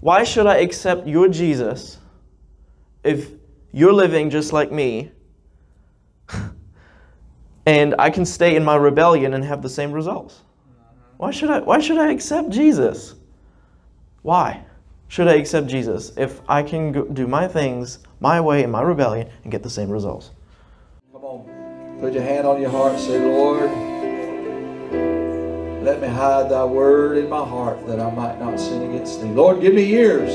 Why should I accept your Jesus if you're living just like me and I can stay in my rebellion and have the same results? Why should I why should I accept Jesus? Why should I accept Jesus if I can go, do my things my way in my rebellion and get the same results? Come on. Put your hand on your heart and say, Lord, me hide thy word in my heart that I might not sin against thee. Lord, give me ears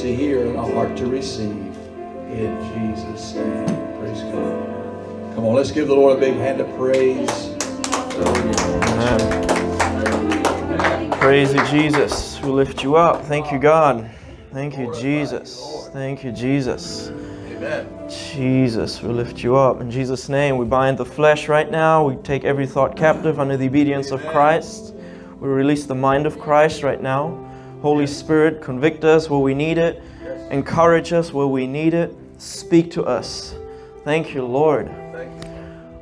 to hear and a heart to receive. In Jesus' name. Praise God. Come on, let's give the Lord a big hand of praise. Amen. Praise you, Jesus. We lift you up. Thank you, God. Thank you, Jesus. Thank you, Jesus. Amen. Jesus, we lift you up. In Jesus' name, we bind the flesh right now. We take every thought captive under the obedience of Christ. We release the mind of Christ right now. Holy Spirit, convict us where we need it. Encourage us where we need it. Speak to us. Thank you, Lord. Thank you.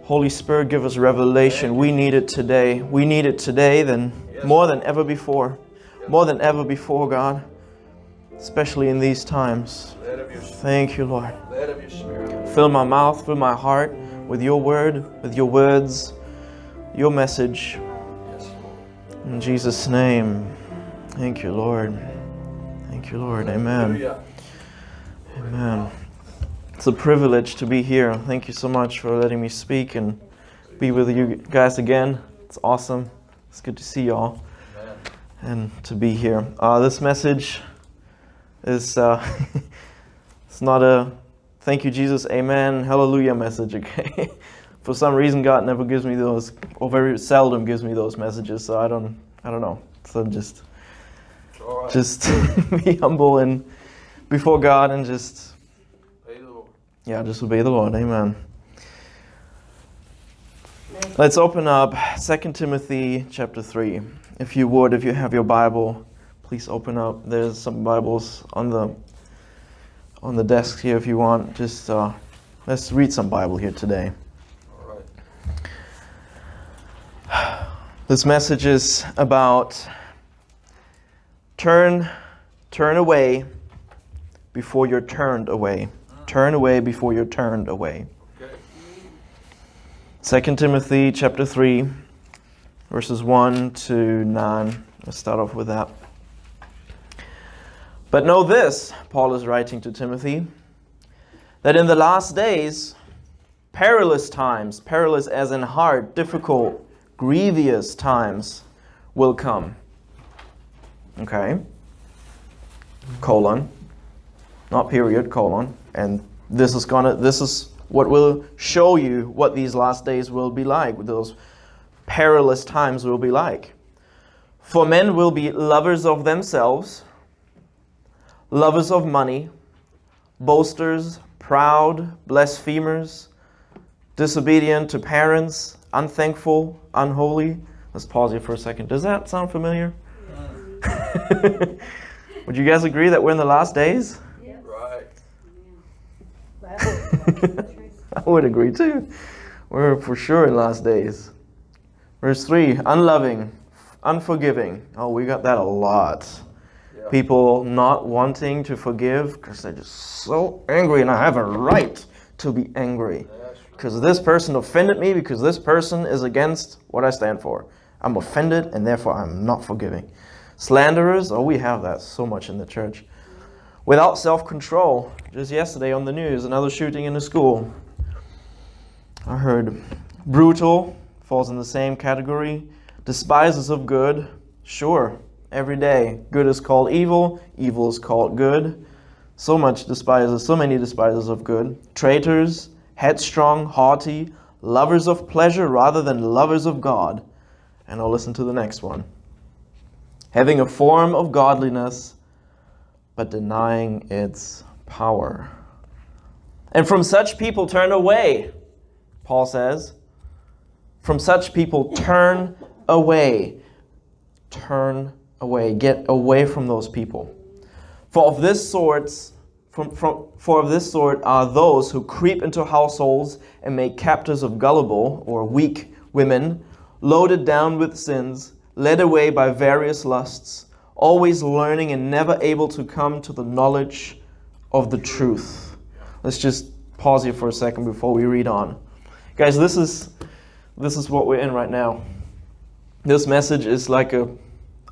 Holy Spirit, give us revelation. We need it today. We need it today than more than ever before. More than ever before, God. Especially in these times. Let of your, Thank you, Lord. let of your spirit. Fill my mouth, fill my heart with your word, with your words, your message. In Jesus' name. Thank you, Lord. Thank you, Lord. Amen. Amen. It's a privilege to be here. Thank you so much for letting me speak and be with you guys again. It's awesome. It's good to see y'all and to be here. Uh, this message is uh, it's not a thank you Jesus, amen, hallelujah message. Okay, for some reason God never gives me those, or very seldom gives me those messages. So I don't, I don't know. So just, right. just be humble and before God and just Praise the Lord. yeah, just obey the Lord. Amen. Let's open up 2 Timothy chapter 3. If you would, if you have your Bible, please open up. There's some Bibles on the on the desk here if you want. Just uh, let's read some Bible here today. This message is about turn turn away before you're turned away. Turn away before you're turned away. Okay. 2 Timothy chapter 3 verses 1 to 9. Let's start off with that. But know this, Paul is writing to Timothy, that in the last days perilous times, perilous as in hard, difficult, grievous times will come. Okay? Colon. Not period, colon. And this is gonna this is what will show you what these last days will be like, what those perilous times will be like. For men will be lovers of themselves, lovers of money, boasters, proud, blasphemers, disobedient to parents, unthankful, unholy. Let's pause here for a second. Does that sound familiar? Would you guys agree that we're in the last days? Right. I would agree too. We're for sure in last days. Verse 3 unloving, unforgiving. Oh, we got that a lot. Yeah. People not wanting to forgive because they're just so angry, and I have a right to be angry. Because this person offended me, because this person is against what I stand for. I'm offended, and therefore I'm not forgiving. Slanderers, oh, we have that so much in the church. Without self control. Just yesterday on the news, another shooting in a school. I heard brutal falls in the same category. despises of good, sure, every day. Good is called evil, evil is called good. So much despises, so many despises of good. Traitors, headstrong, haughty, lovers of pleasure rather than lovers of God. And I'll listen to the next one. Having a form of godliness, but denying its power. And from such people turn away, Paul says. From such people turn away. Turn away. Get away from those people. For of this sorts from, from, for of this sort are those who creep into households and make captives of gullible or weak women, loaded down with sins, led away by various lusts, always learning and never able to come to the knowledge of the truth. Let's just pause here for a second before we read on. Guys, this is this is what we're in right now. This message is like a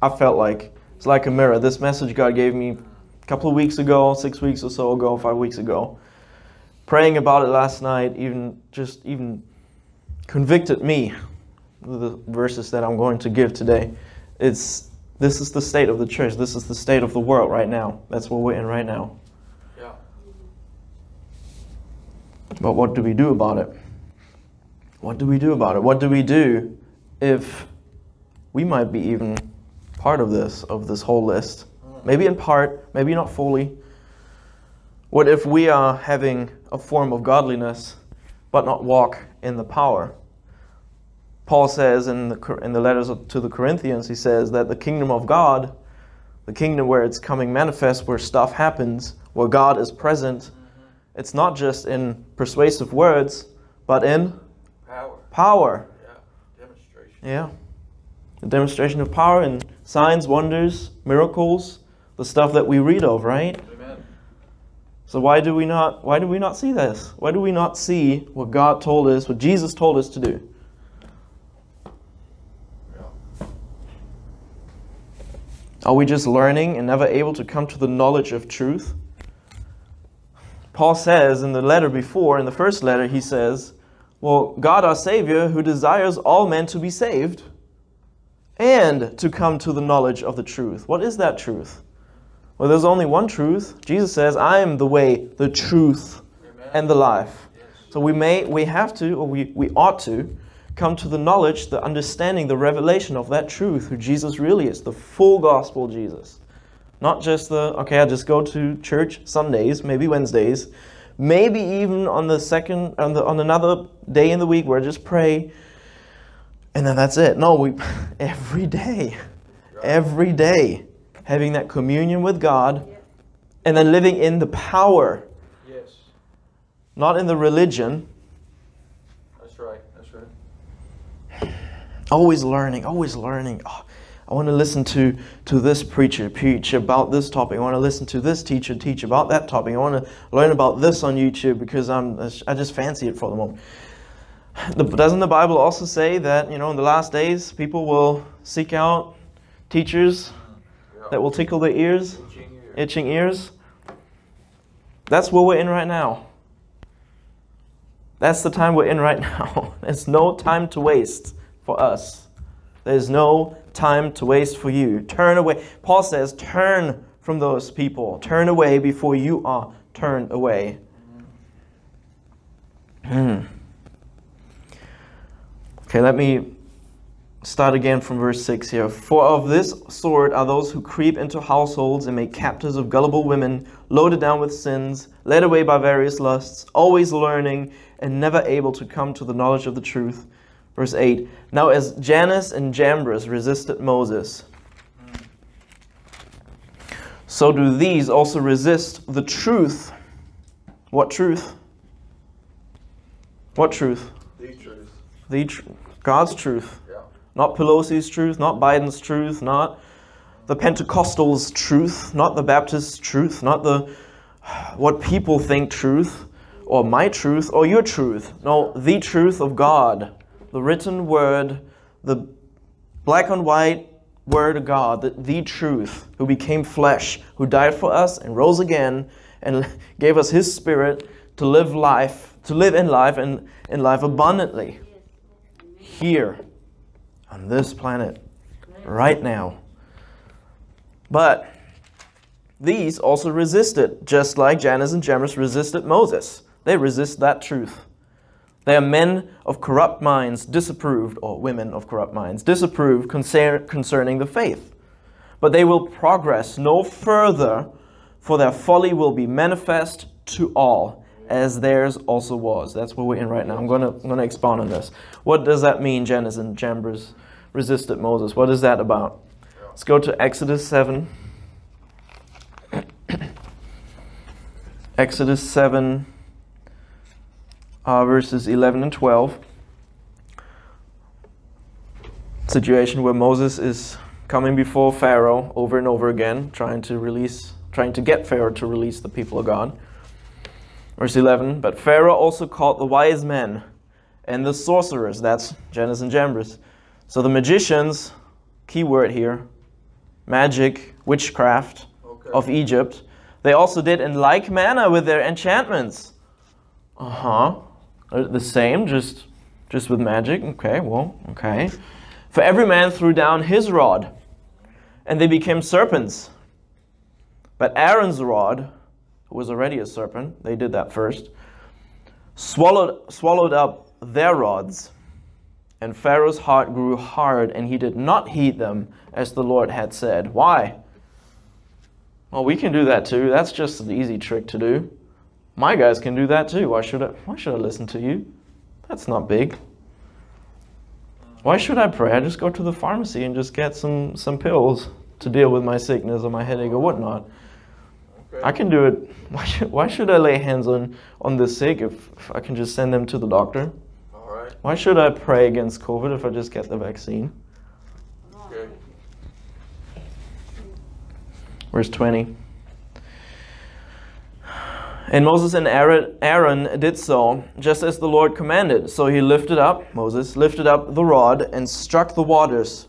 I felt like it's like a mirror. This message God gave me a couple of weeks ago, 6 weeks or so ago, 5 weeks ago. Praying about it last night even just even convicted me the verses that I'm going to give today. It's this is the state of the church. This is the state of the world right now. That's what we're in right now. Yeah. But what do we do about it? What do we do about it? What do we do if we might be even part of this, of this whole list? Maybe in part, maybe not fully. What if we are having a form of godliness but not walk in the power? Paul says in the, in the letters to the Corinthians, he says that the kingdom of God, the kingdom where it's coming manifest, where stuff happens, where God is present, it's not just in persuasive words, but in Power. power. Yeah. Demonstration. Yeah. The demonstration of power and signs, wonders, miracles, the stuff that we read of, right? Amen. So why do we not why do we not see this? Why do we not see what God told us, what Jesus told us to do? Are we just learning and never able to come to the knowledge of truth? Paul says in the letter before, in the first letter, he says, Well, God our Savior, who desires all men to be saved and to come to the knowledge of the truth. What is that truth? Well, there's only one truth. Jesus says, I am the way, the truth, and the life. So we may, we have to, or we, we ought to, come to the knowledge, the understanding, the revelation of that truth, who Jesus really is, the full gospel Jesus. Not just the, okay, I just go to church Sundays, maybe Wednesdays, maybe even on the second, on, the, on another day in the week where I just pray, and then that's it. No, we, every day, every day, having that communion with God, and then living in the power, Yes. not in the religion, That's right. That's right. always learning, always learning. Oh, I want to listen to, to this preacher preach about this topic. I want to listen to this teacher teach about that topic. I want to learn about this on YouTube because I'm, I just fancy it for the moment. The, doesn't the Bible also say that, you know, in the last days, people will seek out teachers Yeah. that will tickle their ears, you. itching ears? That's where we're in right now. That's the time we're in right now. There's no time to waste for us. There's no time to waste for you. Turn away. Paul says, turn from those people. Turn away before you are turned away. Hmm. Okay, let me start again from verse 6 here. For of this sort are those who creep into households and make captives of gullible women, loaded down with sins, led away by various lusts, always learning and never able to come to the knowledge of the truth. Verse 8 Now, as Jannes and Jambres resisted Moses, so do these also resist the truth. What truth? What truth? The truth. The tr- God's truth. Not Pelosi's truth, not Biden's truth, not the Pentecostals' truth, not the Baptists' truth, not the what people think truth, or my truth, or your truth. No, the truth of God, the written word, the black and white word of God, the, the truth, who became flesh, who died for us and rose again, and gave us His Spirit to live life, to live in life and in life abundantly. Here on this planet right now. But these also resisted, just like Jannes and Jambres resisted Moses. They resist that truth. They are men of corrupt minds, disapproved, or women of corrupt minds, disapproved concer- concerning the faith. But they will progress no further, for their folly will be manifest to all, as theirs also was. That's where we're in right now. I'm going to I'm to expound on this. What does that mean, Jannes and Jambres resisted Moses? What is that about? Let's go to Exodus 7. Exodus 7, uh, verses 11 and 12. Situation where Moses is coming before Pharaoh over and over again, trying to release, trying to get Pharaoh to release the people of God. Verse 11, but Pharaoh also called the wise men and the sorcerers, that's Jannes and Jambres. So the magicians, key word here, magic, witchcraft Okay. of Egypt, they also did in like manner with their enchantments. Uh-huh. Uh, The same, just just with magic. Okay, well, okay. For every man threw down his rod, and they became serpents. But Aaron's rod, who was already a serpent, they did that first, swallowed swallowed up their rods. And Pharaoh's heart grew hard, and he did not heed them as the Lord had said. Why? Well, we can do that too. That's just an easy trick to do. My guys can do that too. Why should I why should I listen to you? That's not big. Why should I pray? I just go to the pharmacy and just get some, some pills to deal with my sickness or my headache or whatnot. I can do it. Why should, why should I lay hands on, on the sick if, if I can just send them to the doctor? All right. Why should I pray against COVID if I just get the vaccine? Okay. Verse 20. And Moses and Aaron, Aaron did so, just as the Lord commanded. So he lifted up, Moses lifted up the rod and struck the waters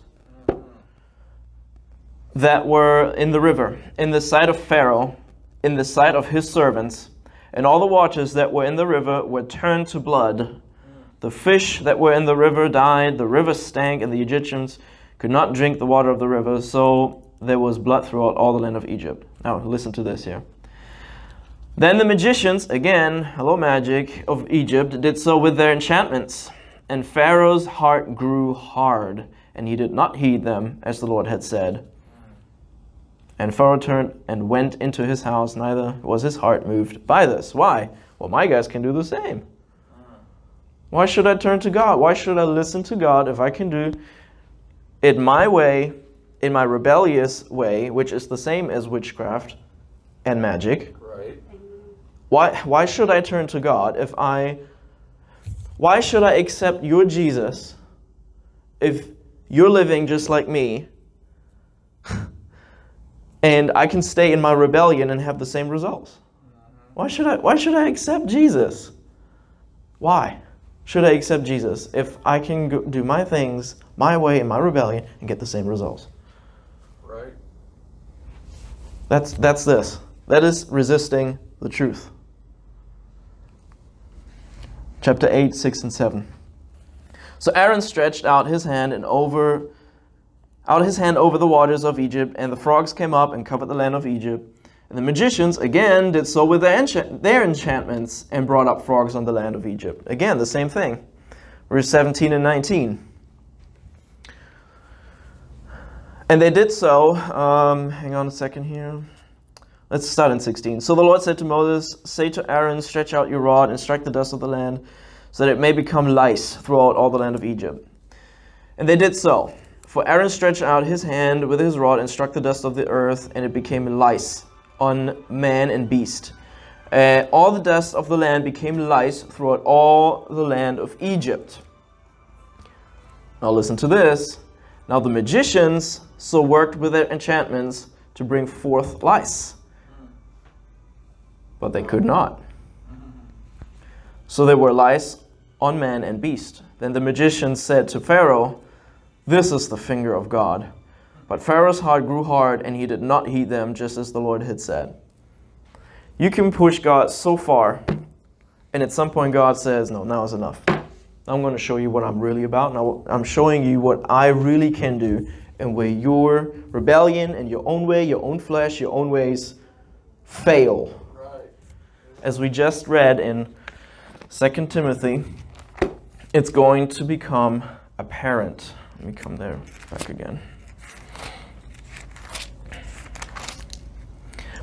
that were in the river, in the sight of Pharaoh, in the sight of his servants. And all the waters that were in the river were turned to blood. The fish that were in the river died, the river stank, and the Egyptians could not drink the water of the river, so there was blood throughout all the land of Egypt. Now, listen to this here. Then the magicians, again, hello magic, of Egypt, did so with their enchantments. And Pharaoh's heart grew hard, and he did not heed them, as the Lord had said. And Pharaoh turned and went into his house, neither was his heart moved by this. Why? Well, my guys can do the same. Why should I turn to God? Why should I listen to God if I can do it my way, in my rebellious way, which is the same as witchcraft and magic? Right. Why, why should I turn to God if I. Why should I accept your Jesus if you're living just like me and I can stay in my rebellion and have the same results? Why should I, why should I accept Jesus? Why should I accept Jesus if I can go, do my things my way in my rebellion and get the same results? Right. That's, that's this. That is resisting the truth. Chapter 8, 6, and 7. So Aaron stretched out his hand and over out his hand over the waters of Egypt, and the frogs came up and covered the land of Egypt. And the magicians again did so with their, enchant- their enchantments and brought up frogs on the land of Egypt. Again, the same thing. Verse 17 and 19. And they did so. Um, hang on a second here. Let's start in 16. So the Lord said to Moses, Say to Aaron, Stretch out your rod and strike the dust of the land, so that it may become lice throughout all the land of Egypt. And they did so. For Aaron stretched out his hand with his rod and struck the dust of the earth, and it became lice on man and beast. Uh, all the dust of the land became lice throughout all the land of Egypt. Now listen to this. Now the magicians so worked with their enchantments to bring forth lice, but they could not. So there were lice on man and beast. Then the magicians said to Pharaoh, This is the finger of God. But Pharaoh's heart grew hard, and he did not heed them, just as the Lord had said. You can push God so far, and at some point God says, No, now is enough. I'm going to show you what I'm really about. Now I'm showing you what I really can do, and where your rebellion and your own way, your own flesh, your own ways fail. As we just read in 2 Timothy, it's going to become apparent. Let me come there back again.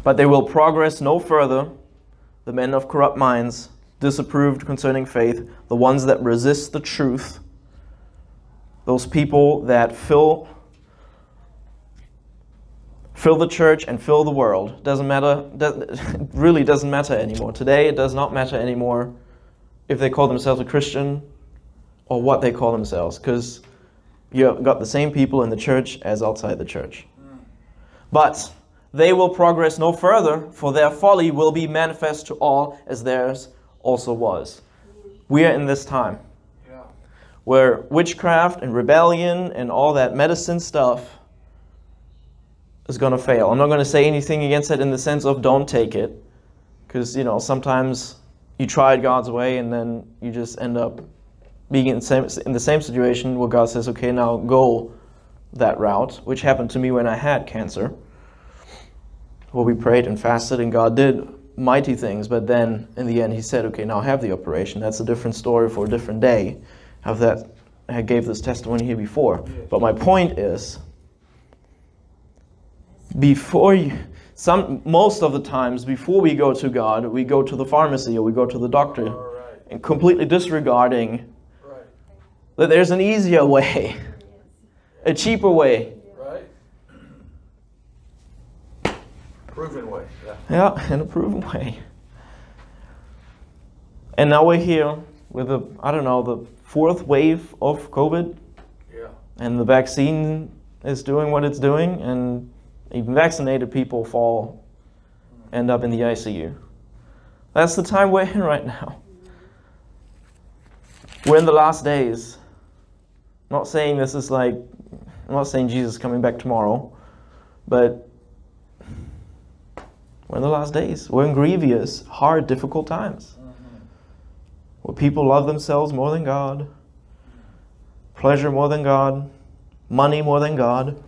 But they will progress no further, the men of corrupt minds, disapproved concerning faith, the ones that resist the truth, those people that fill fill the church and fill the world. Doesn't matter. It really doesn't matter anymore. Today, it does not matter anymore if they call themselves a Christian or what they call themselves, because You have got the same people in the church as outside the church. But they will progress no further, for their folly will be manifest to all, as theirs also was. We are in this time where witchcraft and rebellion and all that medicine stuff is going to fail. I'm not going to say anything against it in the sense of don't take it, because you know sometimes you try it God's way and then you just end up being in the same in the same situation where God says, "Okay, now go that route," which happened to me when I had cancer. Well, we prayed and fasted, and God did mighty things, but then in the end, He said, "Okay, now have the operation." That's a different story for a different day. Have that I gave this testimony here before. But my point is, before you, some most of the times before we go to God, we go to the pharmacy or we go to the doctor, right. and completely disregarding. That there's an easier way, a cheaper way. Right. Proven way. Yeah. Yeah, an approved way. And now we're here with the I don't know the fourth wave of COVID, Yeah. and the vaccine is doing what it's doing, and even vaccinated people fall, end up in the ICU. That's the time we're in right now. We're in the last days. Not saying this is like, I'm not saying Jesus is coming back tomorrow, but we're in the last days. We're in grievous, hard, difficult times mm-hmm. where people love themselves more than God, pleasure more than God, money more than God.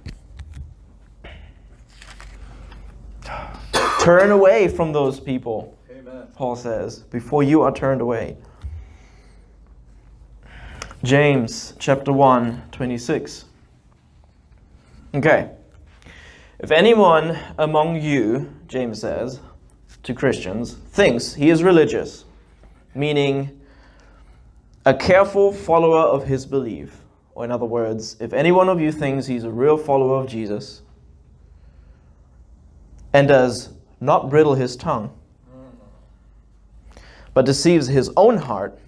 Turn away from those people, Amen. Paul says, before you are turned away. James chapter 1, 26. Okay. If anyone among you, James says to Christians, thinks he is religious, meaning a careful follower of his belief, or in other words, if any one of you thinks he's a real follower of Jesus and does not bridle his tongue, but deceives his own heart,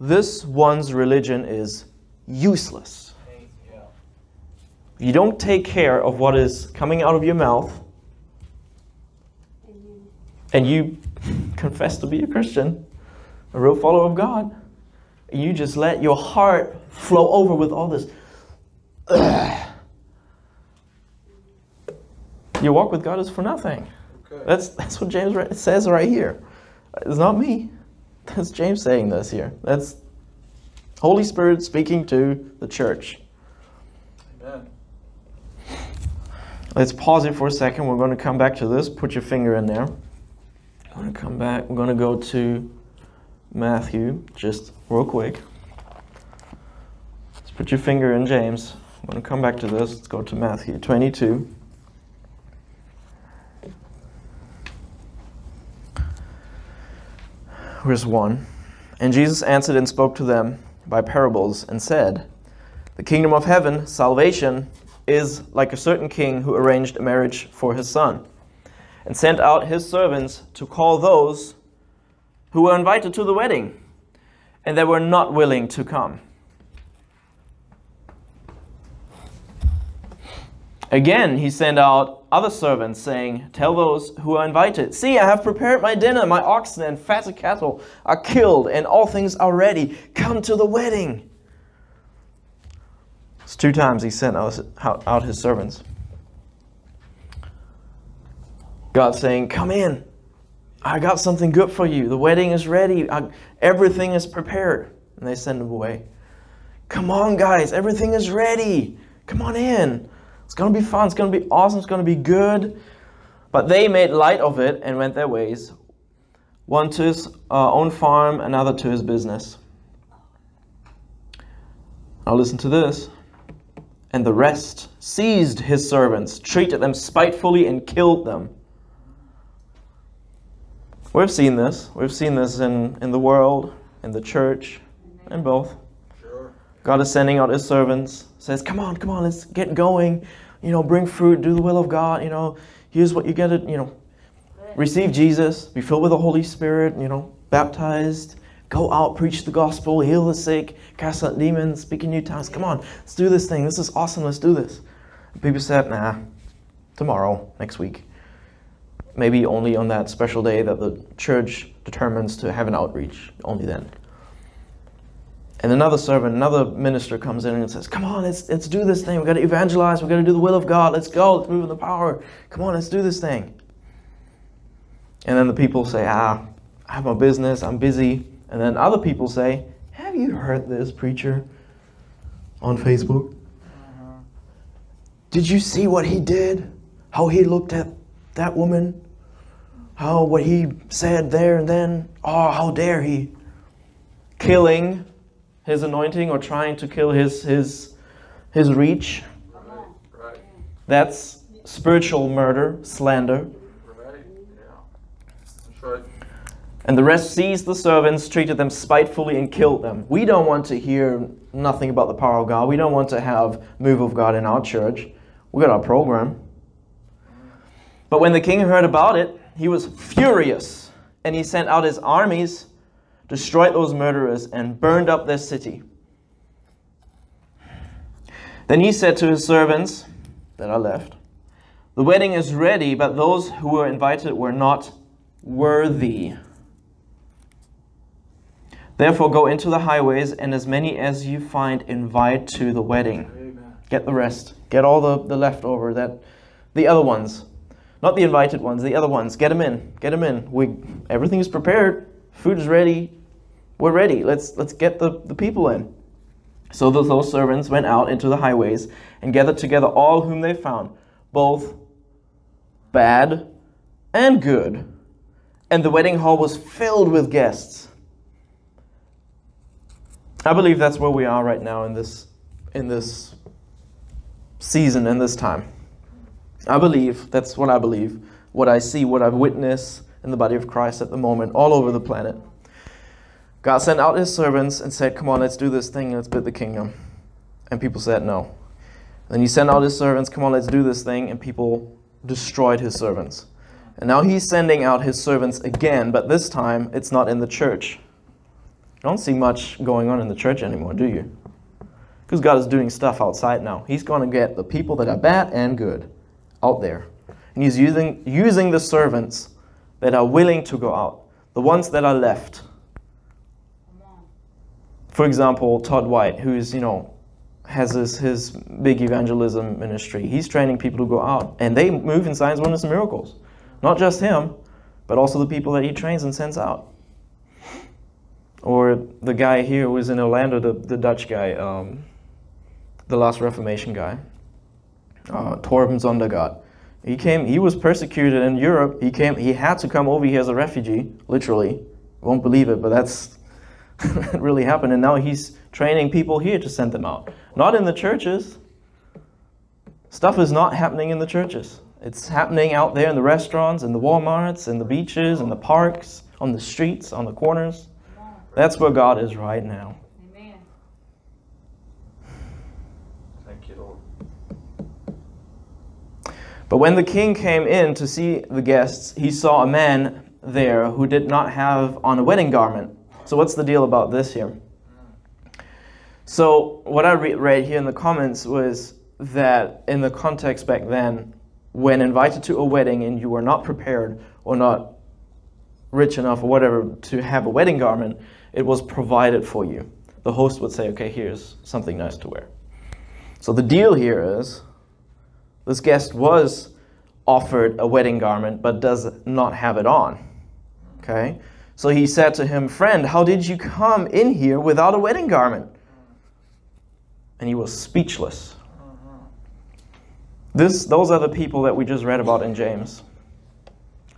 this one's religion is useless. You don't take care of what is coming out of your mouth, and you confess to be a Christian, a real follower of God, and you just let your heart flow over with all this, your walk with God is for nothing. Okay. That's that's what James says right here. It's not me. That's James saying this here. That's Holy Spirit speaking to the church. Amen. Let's pause it for a second. We're going to come back to this. Put your finger in there. I'm going to come back. We're going to go to Matthew just real quick. Let's put your finger in James. I'm going to come back to this. Let's go to Matthew 22. Verse 1. And Jesus answered and spoke to them by parables and said, The kingdom of heaven, salvation, is like a certain king who arranged a marriage for his son and sent out his servants to call those who were invited to the wedding, and they were not willing to come. Again, he sent out other servants, saying, Tell those who are invited, See, I have prepared my dinner, my oxen and fatted cattle are killed, and all things are ready. Come to the wedding. It's two times he sent out, his servants. God saying, Come in. I got something good for you. The wedding is ready. I, everything is prepared. And they send them away. Come on, guys. Everything is ready. Come on in. It's going to be fun. It's going to be awesome. It's going to be good. But they made light of it and went their ways. One to his uh, own farm, another to his business. Now listen to this. And the rest seized his servants, treated them spitefully, and killed them. We've seen this. We've seen this in, in the world, in the church, in both. Sure. God is sending out his servants, says, Come on, come on, let's get going. You know, bring fruit, do the will of God. You know, here's what you get you know, receive Jesus, be filled with the Holy Spirit, you know, baptized, Go out, preach the gospel, heal the sick, cast out demons, speak in new tongues. Come on, let's do this thing. This is awesome. Let's do this. People said, Nah, tomorrow, next week. Maybe only on that special day that the church determines to have an outreach, only then. And another servant, another minister comes in and says, Come on, let's, let's do this thing. We've got to evangelize. We've got to do the will of God. Let's go. Let's move in the power. Come on, let's do this thing. And then the people say, Ah, I have my business. I'm busy. And then other people say, Have you heard this preacher on Facebook? Did you see what he did? How he looked at that woman? How what he said there and then? Oh, how dare he? Killing his anointing or trying to kill his his his reach. Right. That's spiritual murder, slander. Right. Yeah. And the rest seized the servants, treated them spitefully, and killed them. We don't want to hear nothing about the power of God. We don't want to have move of God in our church. We got our program. But when the king heard about it, he was furious, and he sent out his armies, destroyed those murderers, and burned up their city. Then he said to his servants that are left, The wedding is ready, but those who were invited were not worthy. Therefore, go into the highways, and as many as you find, invite to the wedding. Amen. Get the rest. Get all the, the leftover, that the other ones. Not the invited ones, the other ones. Get them in. Get them in. We everything is prepared. Food is ready. We're ready. Let's let's get the, the people in. So those, those servants went out into the highways and gathered together all whom they found, both bad and good. And the wedding hall was filled with guests. I believe that's where we are right now in this in this season in this time. I believe that's what I believe, what I see, what I've witnessed in the body of Christ at the moment all over the planet. God sent out his servants and said, Come on, let's do this thing, let's build the kingdom. And people said no. Then he sent out his servants, Come on, let's do this thing, and people destroyed his servants. And now he's sending out his servants again, but this time it's not in the church. You don't see much going on in the church anymore, do you? Because God is doing stuff outside now. He's going to get the people that are bad and good out there. And He's using, using the servants that are willing to go out, the ones that are left. For example, Todd White, who's, you know, has his, his big evangelism ministry. He's training people to go out, and they move in signs, wonders, and miracles. Not just him, but also the people that he trains and sends out. Or the guy here who was in Orlando, the, the Dutch guy, um, the last Reformation guy, uh, Torben Søndergaard. He came. He was persecuted in Europe. He came. He had to come over here as a refugee, literally. Won't believe it, but that's it really happened. And now he's training people here to send them out, not in the churches. Stuff is not happening in the churches. It's happening out there in the restaurants, in the WalMarts, in the beaches, in the parks, on the streets, on the corners. That's where God is right now. Amen. Thank you, Lord. But when the king came in to see the guests, he saw a man there who did not have on a wedding garment. So, what's the deal about this here? So, what I re- read here in the comments was that in the context back then, when invited to a wedding and you were not prepared or not rich enough or whatever to have a wedding garment, it was provided for you. The host would say, okay, here's something nice to wear. So, the deal here is this guest was offered a wedding garment but does not have it on. Okay? So he said to him, Friend, how did you come in here without a wedding garment? And he was speechless. This, those are the people that we just read about in James.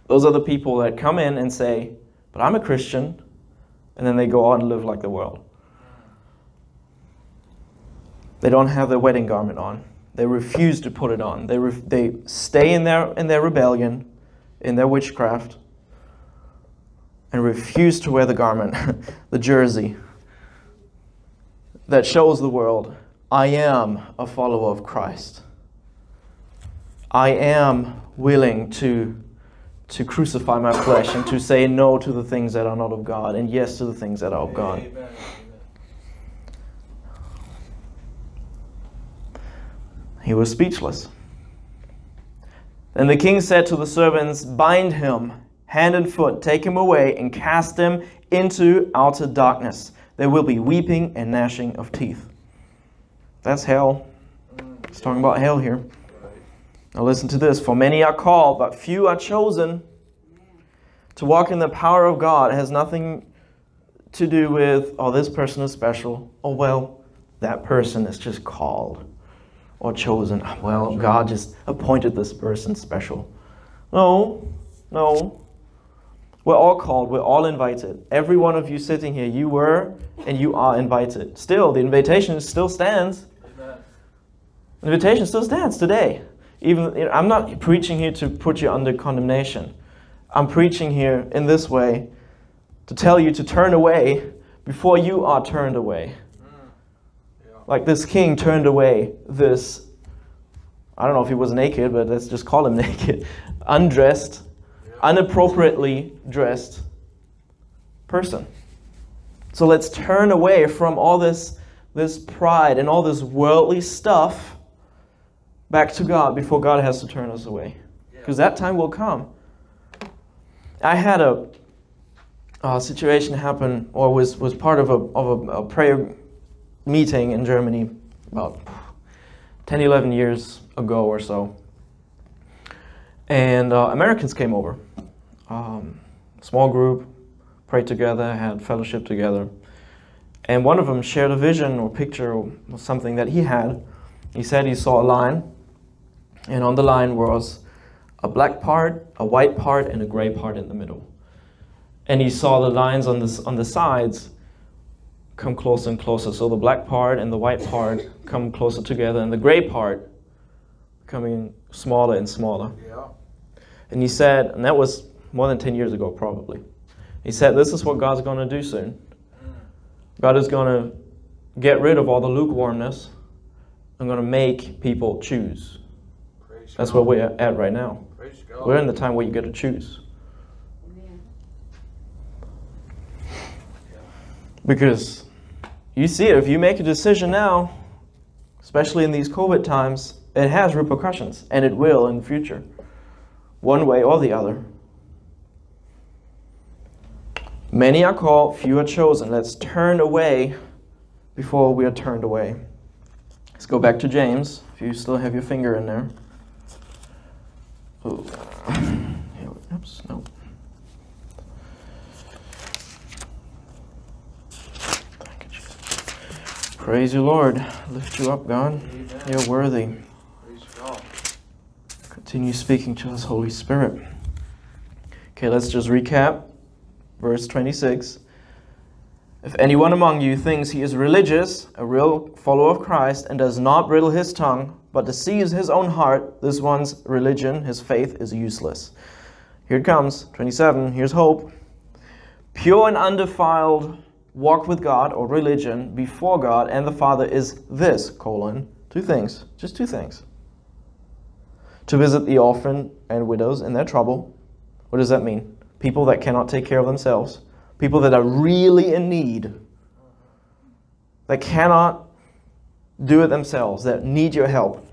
Those are the people that come in and say, But I'm a Christian, and then they go out and live like the world. They don't have their wedding garment on. They refuse to put it on. They, re- they stay in their, in their rebellion, in their witchcraft, and refuse to wear the garment, the jersey that shows the world I am a follower of Christ. I am willing to to crucify my flesh and to say no to the things that are not of God and yes to the things that are of God. Amen. He was speechless. Then the king said to the servants, Bind him hand and foot, take him away, and cast him into outer darkness. There will be weeping and gnashing of teeth. That's hell. It's talking about hell here. Now listen to this. For many are called, but few are chosen. To walk in the power of God has nothing to do with, oh, this person is special. Oh, well, that person is just called or chosen. Well, God just appointed this person special. No, no. We're all called, we're all invited. Every one of you sitting here, you were and you are invited. Still, the invitation still stands. The invitation still stands today. Even I'm not preaching here to put you under condemnation. I'm preaching here in this way to tell you to turn away before you are turned away. Like this king turned away this, I don't know if he was naked, but let's just call him naked, undressed, unappropriately dressed person. So let's turn away from all this, this pride and all this worldly stuff back to God before God has to turn us away. Because that time will come. I had a, a situation happen, or was, was part of, a, of a, a prayer meeting in Germany about 10, 11 years ago or so. And uh, Americans came over. Um, small group, prayed together, had fellowship together. And one of them shared a vision or picture or something that he had. He said he saw a line, and on the line was a black part, a white part, and a gray part in the middle. And he saw the lines on the, on the sides come closer and closer. So the black part and the white part come closer together, and the gray part becoming smaller and smaller. Yeah. And he said, and that was more than 10 years ago, probably. He said, This is what God's going to do soon. God is going to get rid of all the lukewarmness. I'm going to make people choose. Praise That's God. where we're at right now. Praise God. We're in the time where you get to choose. Because you see it, if you make a decision now, especially in these COVID times, it has repercussions, and it will in the future, one way or the other. Many are called, few are chosen. Let's turn away before we are turned away. Let's go back to James, if you still have your finger in there. Oops, no. Thank you, Jesus. Praise you, Lord. Lift you up, God. Amen. You're worthy. God. Continue speaking to us, Holy Spirit. Okay, let's just recap. Verse 26. If anyone among you thinks he is religious, a real follower of Christ, and does not bridle his tongue, but deceives his own heart, this one's religion, his faith, is useless. Here it comes. 27. Here's hope. Pure and undefiled walk with God or religion before God and the Father is this, colon, two things, just two things. To visit the orphan and widows in their trouble. What does that mean? People that cannot take care of themselves. People that are really in need. That cannot do it themselves, that need your help.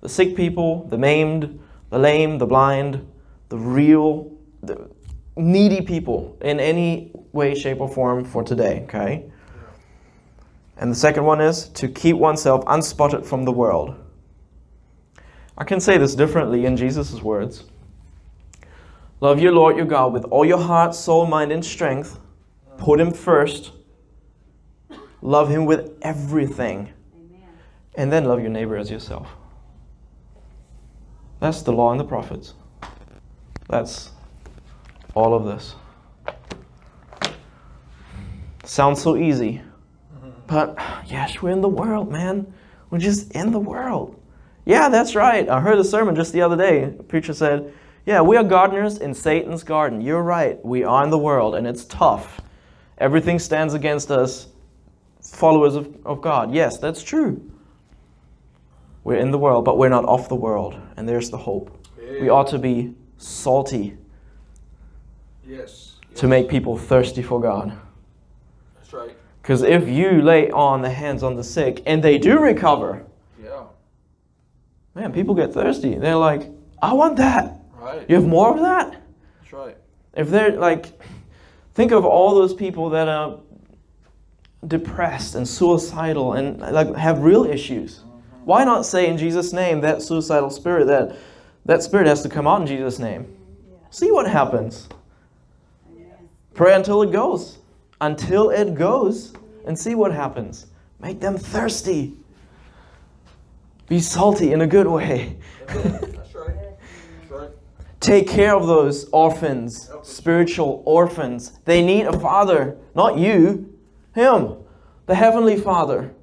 The sick people, the maimed, the lame, the blind, the real, the needy people in any way, shape, or form for today, okay? And the second one is to keep oneself unspotted from the world. I can say this differently in Jesus' words. Love your Lord your God with all your heart, soul, mind, and strength. Put him first. Love him with everything. And then love your neighbor as yourself. That's the law and the prophets. That's all of this. Sounds so easy. But yes, we're in the world, man. We're just in the world. Yeah, that's right. I heard a sermon just the other day. A preacher said, Yeah, we are gardeners in Satan's garden. You're right. We are in the world, and it's tough. Everything stands against us, followers of, of God. Yes, that's true. We're in the world, but we're not off the world, and there's the hope. We ought to be salty Yes. to make people thirsty for God. That's right. Because if you lay on the hands on the sick and they do recover, Yeah. man, people get thirsty. They're like, I want that. Right. You have more of that? That's right. If they're like, think of all those people that are depressed and suicidal and like have real issues. Mm-hmm. Why not say in Jesus' name that suicidal spirit that that spirit has to come out in Jesus' name? See what happens. Pray until it goes. Until it goes and see what happens. Make them thirsty. Be salty in a good way. That's right. That's right. Take care of those orphans, spiritual orphans. They need a father, not you, Him, the Heavenly Father,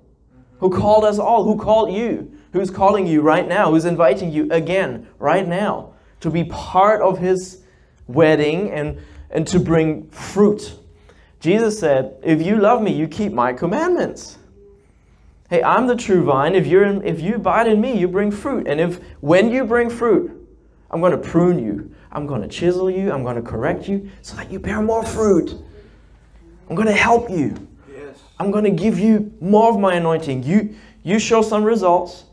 who called us all, who called you, who's calling you right now, who's inviting you again, right now, to be part of His wedding and, and to bring fruit. Jesus said, If you love me, you keep my commandments. Hey, I'm the true vine. If you're in, if you abide in me, you bring fruit. And if when you bring fruit, I'm going to prune you. I'm going to chisel you. I'm going to correct you so that you bear more fruit. I'm going to help you. Yes. I'm going to give you more of my anointing. You you show some results.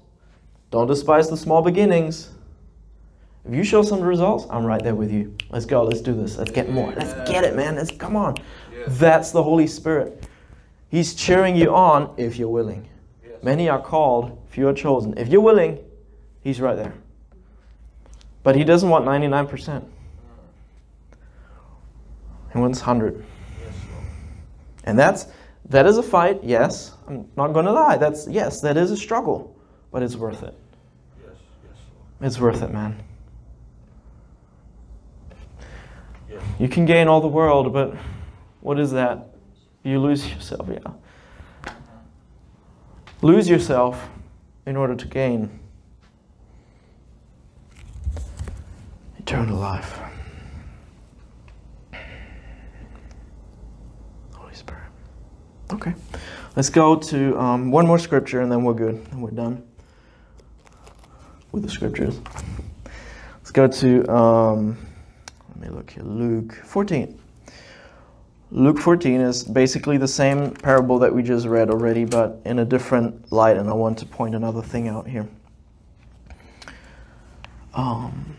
Don't despise the small beginnings. If you show some results, I'm right there with you. Let's go. Let's do this. Let's get more. Let's get it, man. Let's come on. Yes. That's the Holy Spirit. He's cheering you on if you're willing. Yes. Many are called, few are chosen. If you're willing, He's right there. But He doesn't want 99%. He wants 100. Yes, And that's that is a fight, yes. I'm not going to lie. That's yes, that is a struggle, but it's worth it. Yes. Yes, It's worth it, man. Yes. You can gain all the world, but what is that? You lose yourself, yeah. Lose yourself in order to gain eternal life. Holy Spirit. Okay. Let's go to um, one more scripture and then we're good. And we're done with the scriptures. Let's go to, um, let me look here, Luke 14. Luke 14 is basically the same parable that we just read already, but in a different light, and I want to point another thing out here. Um,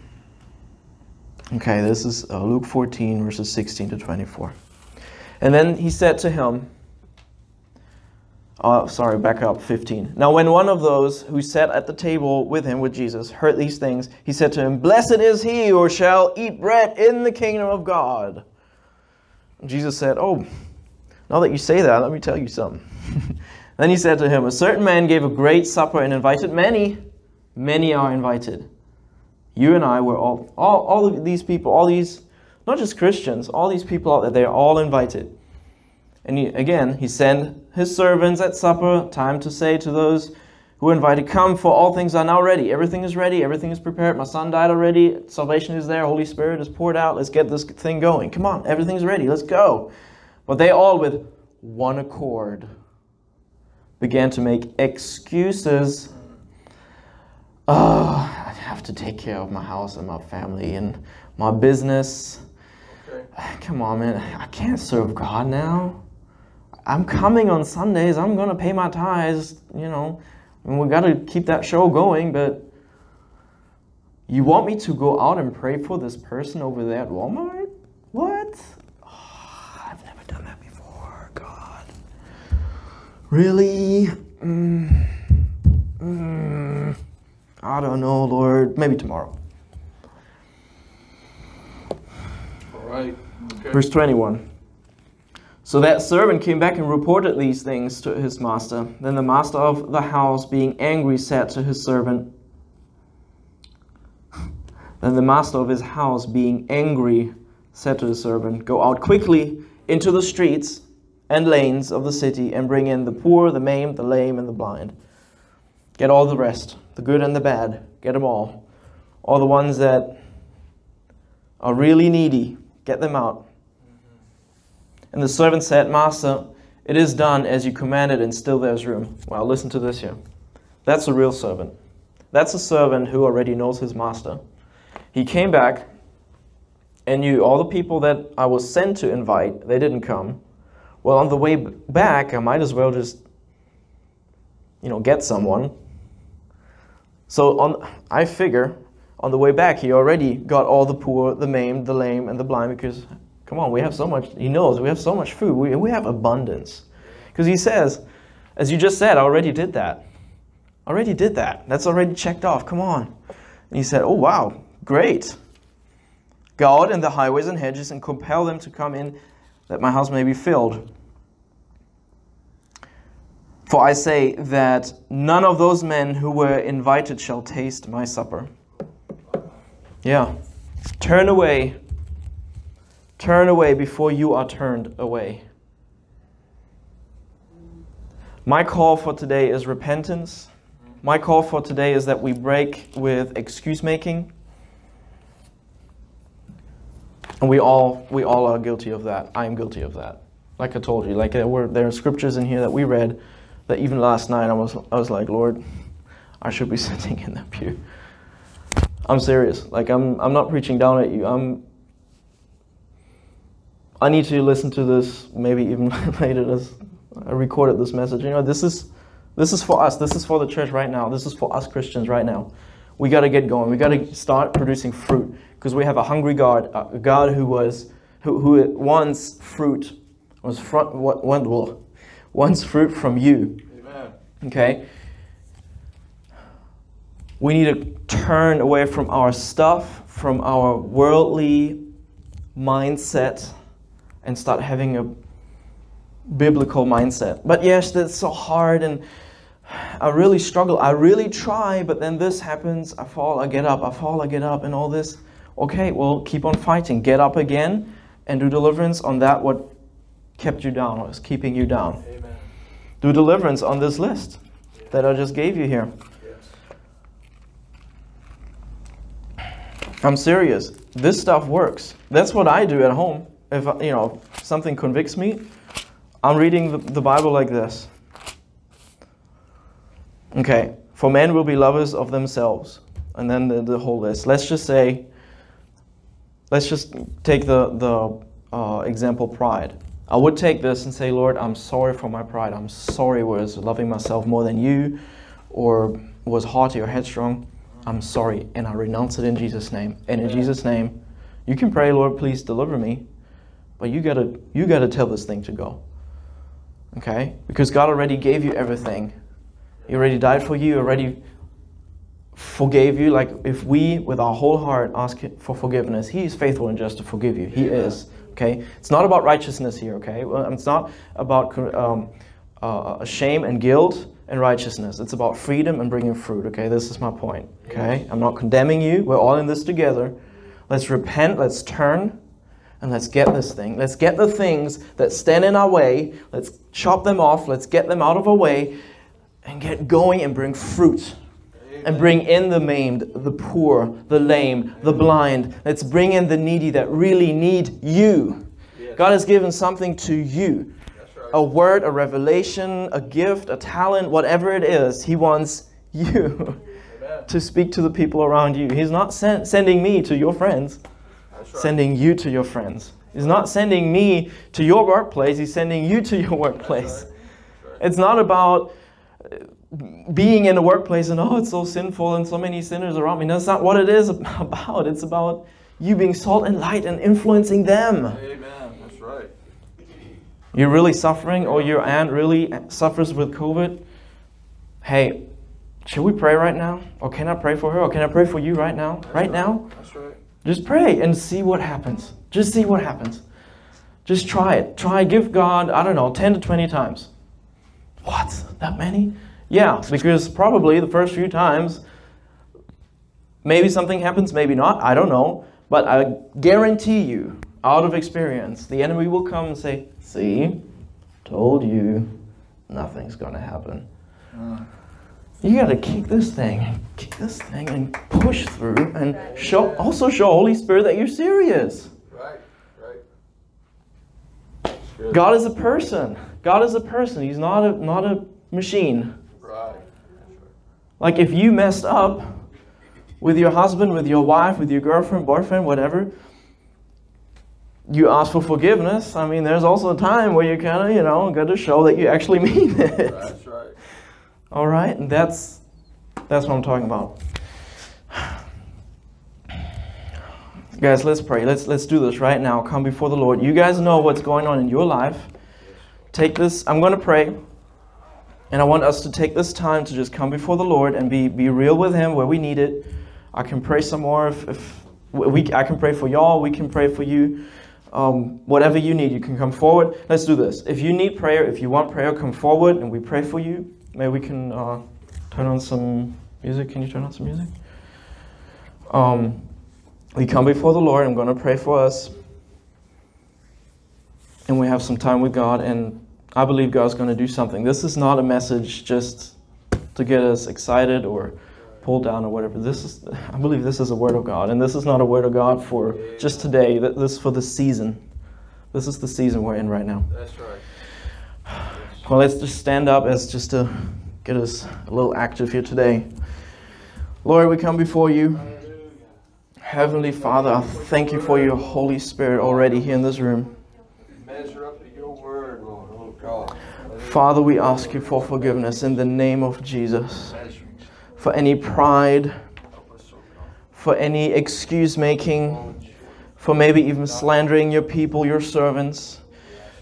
okay, this is uh, Luke 14, verses 16 to 24. And then he said to him, uh, sorry, back up 15. Now, when one of those who sat at the table with him, with Jesus, heard these things, he said to him, Blessed is he who shall eat bread in the kingdom of God. Jesus said, Oh, now that you say that, let me tell you something. then he said to him, A certain man gave a great supper and invited many. Many are invited. You and I were all, all, all of these people, all these, not just Christians, all these people out there, they are all invited. And he, again, he sent his servants at supper, time to say to those who were invited, Come, for all things are now ready. Everything is ready, everything is prepared. My son died already, salvation is there, Holy Spirit is poured out. Let's get this thing going. Come on, everything's ready, let's go. But they all, with one accord, began to make excuses. Oh, I have to take care of my house and my family and my business. Okay. Come on, man. I can't serve God now. I'm coming on Sundays. I'm going to pay my tithes, you know. And we got to keep that show going, but you want me to go out and pray for this person over there at Walmart? What? Oh, I've never done that before. God. Really? Mm, mm, I don't know, Lord. Maybe tomorrow. All right. Okay. Verse 21. So that servant came back and reported these things to his master. Then the master of the house, being angry, said to his servant, Then the master of his house, being angry, said to his servant, Go out quickly into the streets and lanes of the city and bring in the poor, the maimed, the lame, and the blind. Get all the rest, the good and the bad, get them all. All the ones that are really needy, get them out. And the servant said, Master, it is done as you commanded, and still there's room. Well, listen to this here. That's a real servant. That's a servant who already knows his master. He came back and knew all the people that I was sent to invite, they didn't come. Well, on the way back, I might as well just you know, get someone. So on I figure on the way back he already got all the poor, the maimed, the lame and the blind because come on, we have so much he knows we have so much food. We we have abundance. Because he says, as you just said, I already did that. Already did that. That's already checked off. Come on. And he said, Oh wow, great. Go out in the highways and hedges and compel them to come in that my house may be filled. For I say that none of those men who were invited shall taste my supper. Yeah. Turn away. Turn away before you are turned away. My call for today is repentance. My call for today is that we break with excuse making. And we all we all are guilty of that. I am guilty of that. Like I told you, like there were there are scriptures in here that we read that even last night I was I was like, Lord, I should be sitting in that pew. I'm serious. Like I'm I'm not preaching down at you. I'm I need to listen to this maybe even later as I uh, recorded this message. You know, this is this is for us. This is for the church right now. This is for us Christians right now. We got to get going. We got to start producing fruit because we have a hungry God, a God who was who, who wants fruit was front what well, wants fruit from you. Amen. Okay? We need to turn away from our stuff, from our worldly mindset, and start having a biblical mindset. But yes, that's so hard, and I really struggle. I really try, but then this happens. I fall, I get up, I fall, I get up, and all this. Okay, well, keep on fighting. Get up again and do deliverance on that what kept you down, or is keeping you down Amen. do deliverance on this list that I just gave you here. Yes. I'm serious. This stuff works. That's what I do at home. If you know something convicts me, I'm reading the, the Bible like this. Okay, for men will be lovers of themselves, and then the, the whole list. Let's just say. Let's just take the the uh, example pride. I would take this and say, Lord, I'm sorry for my pride. I'm sorry was loving myself more than you, or was haughty or headstrong. I'm sorry, and I renounce it in Jesus' name. And in Jesus' name, you can pray, Lord, please deliver me, but you gotta you gotta tell this thing to go. Okay? Because God already gave you everything. He already died for you, already forgave you. Like if we with our whole heart ask for forgiveness, He is faithful and just to forgive you. He is. Okay? It's not about righteousness here, okay? It's not about um, uh, shame and guilt and righteousness. It's about freedom and bringing fruit, okay? This is my point, okay? I'm not condemning you. We're all in this together. Let's repent, let's turn, and let's get this thing. Let's get the things that stand in our way. Let's chop them off. Let's get them out of our way and get going and bring fruit. And bring in the maimed, the poor, the lame, the blind. Let's bring in the needy that really need you. Yes. God has given something to you right. a word, a revelation, a gift, a talent, whatever it is. He wants you to speak to the people around you. He's not sen- sending me to your friends, right. sending you to your friends. He's not sending me to your workplace, he's sending you to your workplace. That's right. It's not about uh, being in the workplace and oh, it's so sinful and so many sinners around me. That's not what it is about. It's about you being salt and light and influencing them. Amen. That's right. You're really suffering, or your aunt really suffers with COVID. Hey, should we pray right now? Or can I pray for her? Or can I pray for you right now? Right now? That's right. Just pray and see what happens. Just see what happens. Just try it. Try, give God, I don't know, 10 to 20 times. What? That many? Yeah, because probably the first few times, maybe something happens, maybe not, I don't know. But I guarantee you, out of experience, the enemy will come and say, See, told you, nothing's going to happen. Uh, You got to kick this thing, kick this thing, and push through, and show also show Holy Spirit that you're serious. right. Right. God is a person. God is a person. He's not a not a machine. Right. Right. Like if you messed up with your husband, with your wife, with your girlfriend, boyfriend, whatever, you ask for forgiveness, I mean, there's also a time where you kind of, you know, got to show that you actually mean it. That's right. All right, and that's that's what I'm talking about. Guys, let's pray. Let's let's do this right now. Come before the Lord. You guys know what's going on in your life. Take this. I'm going to pray. And I want us to take this time to just come before the Lord and be be real with him where we need it. I can pray some more if, if we I can pray for y'all, we can pray for you. Um, whatever you need, you can come forward. Let's do this. If you need prayer, if you want prayer, come forward and we pray for you. Maybe we can uh, turn on some music. Can you turn on some music? Um, we come before the Lord. I'm going to pray for us. And we have some time with God. And I believe God's going to do something. This is not a message just to get us excited or pulled down or whatever. This is, I believe this is a word of God. And this is not a word of God for just today. This is for the season. This is the season we're in right now. That's right. Well, let's just stand up as just to get us a little active here today. Lord, we come before you. Heavenly Father, I thank you for your Holy Spirit already here in this room. Measure up to your word, Lord. God. Father, we ask you for forgiveness in the name of Jesus. For any pride, for any excuse making, for maybe even slandering your people, your servants,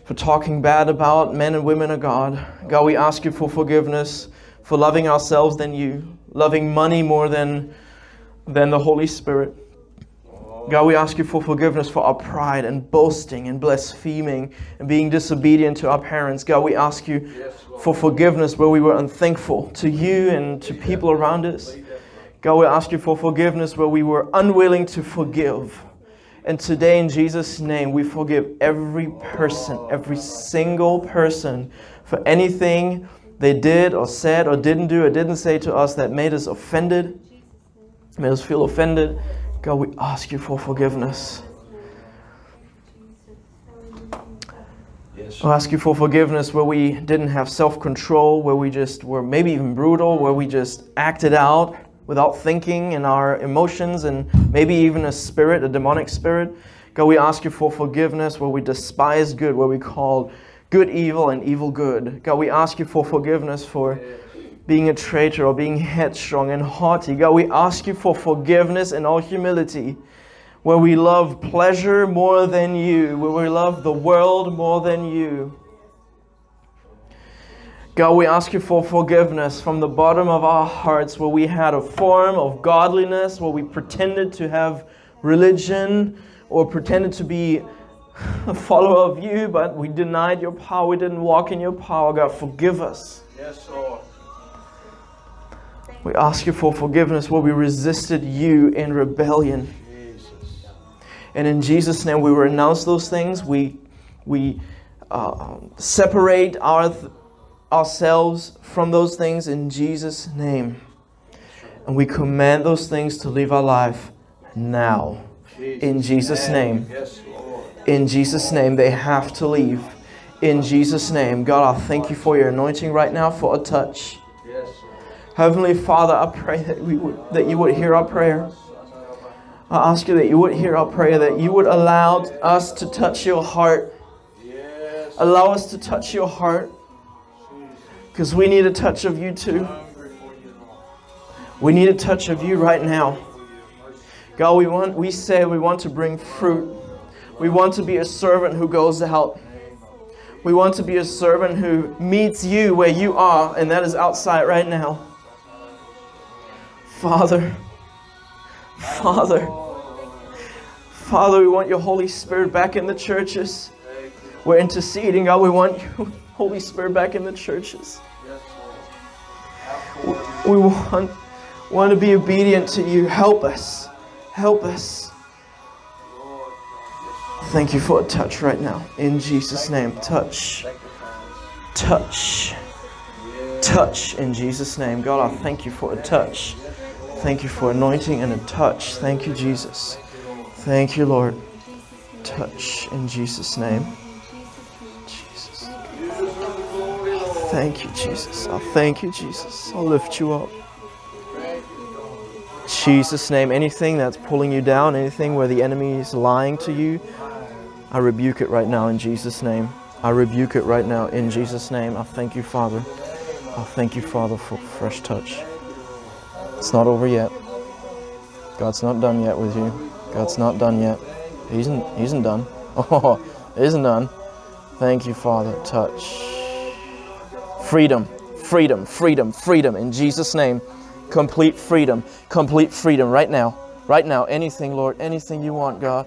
for talking bad about men and women of God. God, we ask you for forgiveness, for loving ourselves than you, loving money more than, than the Holy Spirit. God, we ask you for forgiveness for our pride and boasting and blaspheming and being disobedient to our parents. God, we ask you for forgiveness where we were unthankful to you and to people around us. God, we ask you for forgiveness where we were unwilling to forgive. And today, in Jesus' name, we forgive every person, every single person for anything they did or said or didn't do or didn't say to us that made us offended, made us feel offended. God, we ask you for forgiveness. Yes. We ask you for forgiveness where we didn't have self control, where we just were maybe even brutal, where we just acted out without thinking in our emotions and maybe even a spirit, a demonic spirit. God, we ask you for forgiveness where we despise good, where we call good evil and evil good. God, we ask you for forgiveness for being a traitor or being headstrong and haughty. God, we ask you for forgiveness in all humility, where we love pleasure more than you, where we love the world more than you. God, we ask you for forgiveness from the bottom of our hearts where we had a form of godliness, where we pretended to have religion or pretended to be a follower of you, but we denied your power. We didn't walk in your power. God, forgive us. Yes, Lord. We ask you for forgiveness where we resisted you in rebellion. Jesus. And in Jesus' name, we renounce those things. We, we uh, separate our, ourselves from those things in Jesus' name. And we command those things to leave our life now. In Jesus' name. In Jesus' name, they have to leave. In Jesus' name. God, I thank you for your anointing right now for a touch. Heavenly Father, I pray that, we would, that you would hear our prayer. I ask you that you would hear our prayer, that you would allow us to touch your heart. Allow us to touch your heart because we need a touch of you too. We need a touch of you right now. God, we want we say we want to bring fruit. We want to be a servant who goes out. We want to be a servant who meets you where you are, and that is outside right now. Father, Father, Father, we want your Holy Spirit back in the churches. We're interceding, God. We want you, Holy Spirit back in the churches. Yes, Lord. Have We want, want to be obedient to you. Help us. Help us. Thank you for a touch right now. In Jesus' name, touch. Touch. Touch in Jesus' name. God, I thank you for a touch. Thank you for anointing and a touch. Thank you, Jesus. Thank you, Lord. Touch in Jesus' name. Thank you, Jesus. I thank you, Jesus. I'll lift you up. Jesus' name. Anything that's pulling you down, anything where the enemy is lying to you, I rebuke it right now in Jesus' name. I rebuke it right now in Jesus' name. I thank you, Father. I thank you, Father, for fresh touch. It's not over yet. God's not done yet with you. God's not done yet. He isn't, he isn't done. Oh, he isn't done. Thank you, Father. Touch. Freedom, freedom, freedom, freedom in Jesus' name. Complete freedom, complete freedom right now. Right now. Anything, Lord, anything you want, God.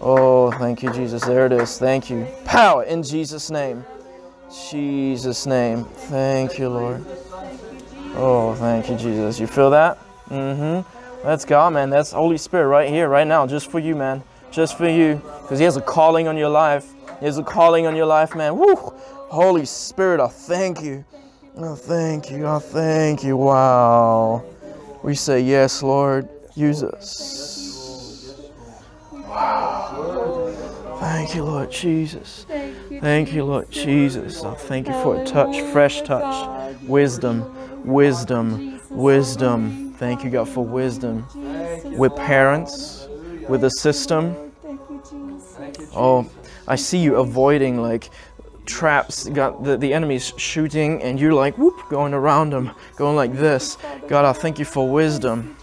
Oh, thank you, Jesus. There it is. Thank you. Power in Jesus' name. Jesus' name. Thank you, Lord. Oh, thank you, Jesus. You feel that? Mm-hmm. That's God, man. That's Holy Spirit right here, right now, just for you, man. Just for you. Because He has a calling on your life. He has a calling on your life, man. Woo! Holy Spirit, I thank you. I thank you. I thank you. Wow. We say, Yes, Lord. Use us. Wow. Thank you, Lord Jesus. Thank you, Lord Jesus. I thank you for a touch, fresh touch, wisdom, wisdom, wisdom. Thank you, God, for wisdom with parents, with the system. Oh, I see you avoiding like traps. Got the, the enemy's shooting, and you're like whoop, going around them, going like this. God, I thank you for wisdom.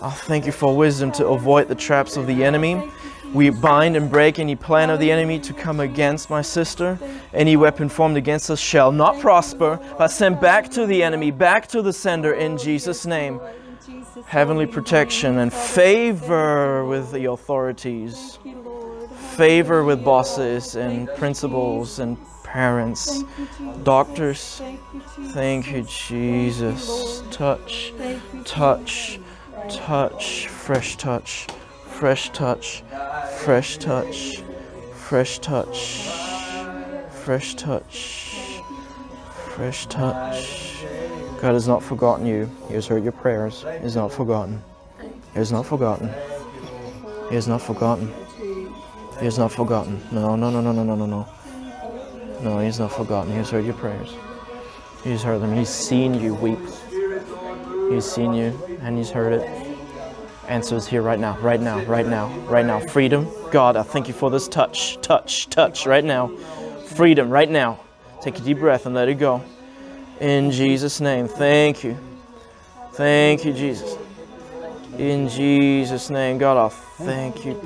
I thank you for wisdom to avoid the traps of the enemy. We bind and break any plan of the enemy to come against my sister. Any weapon formed against us shall not prosper, but sent back to the enemy, back to the sender in Jesus' name. Heavenly protection and favor with the authorities, favor with bosses and principals and parents, doctors. Thank you, Jesus. Touch, touch, touch, fresh touch, fresh touch, fresh touch, fresh touch, fresh touch, fresh touch. God has not forgotten you. He has heard your prayers. He has not forgotten. He has not forgotten. He has not forgotten. He has not forgotten. No, no, no, no, no, no, no, no. No, he's not forgotten. He's heard your prayers. He's heard them. He's seen you weep. He's seen you and he's heard it. Answer is here right now, right now, right now, right now. Freedom. God, I thank you for this touch, touch, touch right now. Freedom right now. Take a deep breath and let it go. In Jesus' name, thank you. Thank you, Jesus. In Jesus' name, God, I thank you.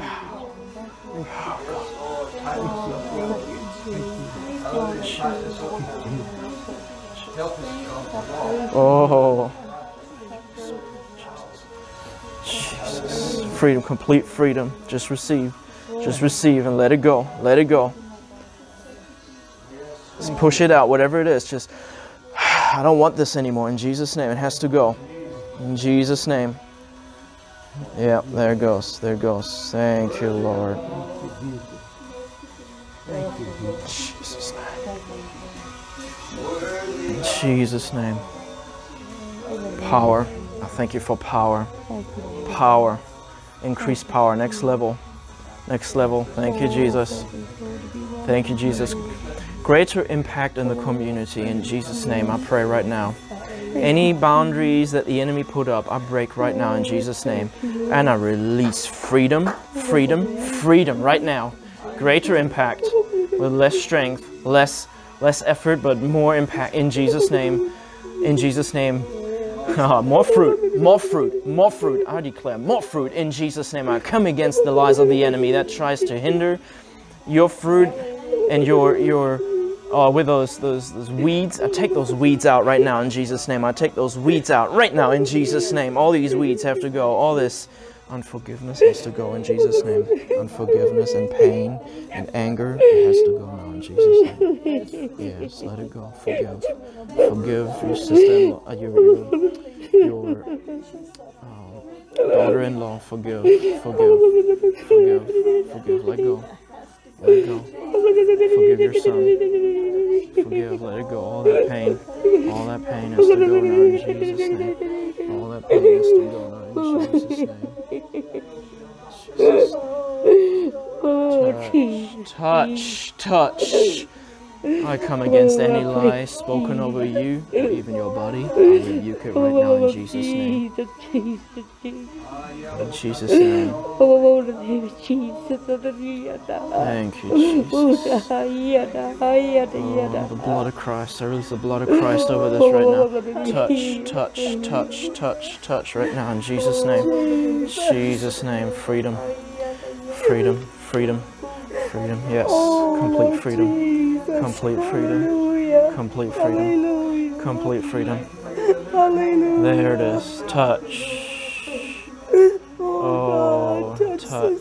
Oh. Jesus. Freedom, complete freedom. Just receive. Just receive and let it go. Let it go. Just push it out, whatever it is. Just, I don't want this anymore. In Jesus' name, it has to go. In Jesus' name. Yeah, there it goes. There it goes. Thank you, Lord. Jesus' name. In Jesus' name. Power. I thank you for power. Power. Increase power. Next level. Next level. Thank you, Jesus. Thank you, Jesus. Greater impact in the community. In Jesus' name, I pray right now. Any boundaries that the enemy put up, I break right now in Jesus' name. And I release freedom, freedom, freedom right now. Greater impact with less strength, less less effort, but more impact in Jesus' name. In Jesus' name. more fruit, more fruit, more fruit. I declare more fruit in Jesus' name. I come against the lies of the enemy that tries to hinder your fruit and your your uh, with those, those those weeds. I take those weeds out right now in Jesus' name. I take those weeds out right now in Jesus' name. All these weeds have to go. All this unforgiveness has to go in Jesus' name. Unforgiveness and pain and anger has to go now in Jesus' name. Yes, let it go. Forgive. Forgive your sister, your your, your um, daughter-in-law. Forgive. Forgive. Forgive. Forgive. Let go. Let it go. Forgive your son. Forgive. Let it go. All that pain. All that pain has to go now in Jesus' name. All that pain has to go now in Jesus' name. Jesus. Oh, touch. Touch. Touch. I come against any lie spoken over you or even your body. I rebuke it right now in Jesus' name. Jesus, Jesus. In Jesus' name. Oh, the name Jesus, hallelujah. Thank you, Jesus. Oh, Oh, the blood of Christ. I release the blood of Christ over this right now. Touch, touch, touch, touch, touch right now in Jesus' name. Jesus' name. Freedom. Freedom. Freedom. Freedom. Yes. Complete freedom. Complete freedom. Hallelujah. Complete freedom. Hallelujah. Complete freedom. Hallelujah. There it is. Touch. Oh, oh touch.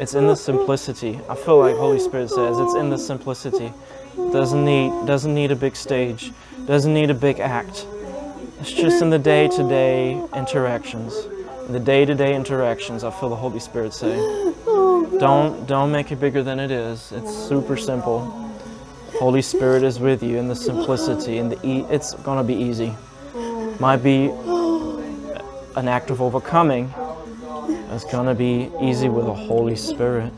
It's in the simplicity. I feel like Holy Spirit says it's in the simplicity. Doesn't need doesn't need a big stage. Doesn't need a big act. It's just in the day-to-day interactions. In the day-to-day interactions, I feel the Holy Spirit say, "Don't don't make it bigger than it is. It's super simple. Holy Spirit is with you in the simplicity and the e- it's gonna be easy. Might be an act of overcoming. It's gonna be easy with the Holy Spirit.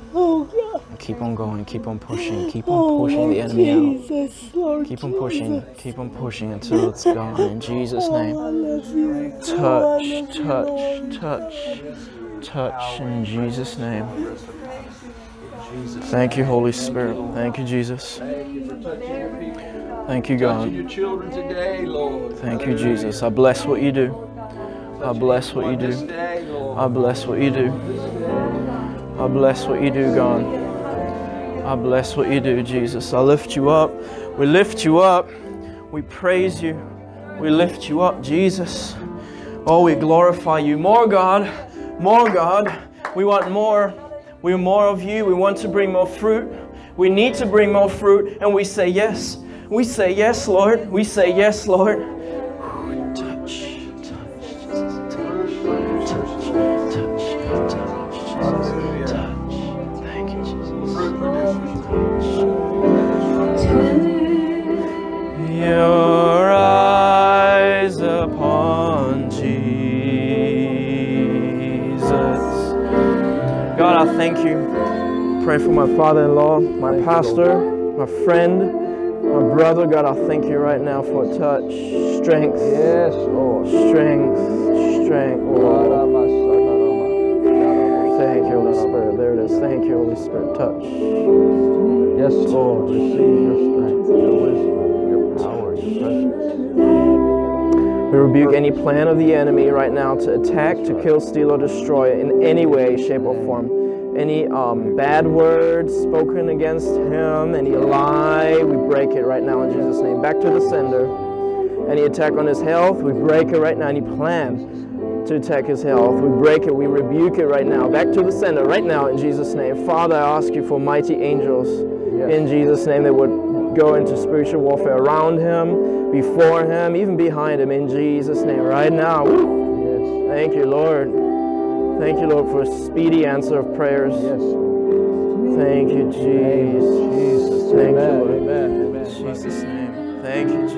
Keep on going, keep on pushing, keep on pushing the enemy out. Keep on pushing, keep on pushing until it's gone in Jesus' name. Touch, touch, touch, touch in Jesus' name. Thank you, Holy Spirit. Thank you, Jesus. Thank you God. Thank you, Jesus. I bless what you do. I bless what you do. I bless what you do. I bless what you do, God. I bless what you do, Jesus. I lift you up. We lift you up. We praise you. We lift you up, Jesus. Oh, we glorify you. More, God. More, God. We want more. We want more of you. We want to bring more fruit. We need to bring more fruit. And we say yes. We say yes, Lord. We say yes, Lord. Pray for my father-in-law, my pastor, my friend, my brother. God, I thank you right now for a touch, strength, Yes, Lord. strength, strength. Thank you, Holy Spirit. There it is. Thank you, Holy Spirit. Touch. Yes, Lord. Receive your strength, your wisdom, your power, your presence. We rebuke any plan of the enemy right now to attack, to kill, steal, or destroy in any way, shape, or form. Any um, bad words spoken against him, any lie, we break it right now in Jesus' name. Back to the sender. Any attack on his health, we break it right now. Any plan to attack his health, we break it, we rebuke it right now. Back to the sender right now in Jesus' name. Father, I ask you for mighty angels in Jesus' name that would go into spiritual warfare around him, before him, even behind him in Jesus' name right now. Yes. Thank you, Lord. Thank you, Lord, for a speedy answer of prayers. Yes. Thank you, Jesus. Thank you, Lord. Jesus' name. Thank you, Jesus.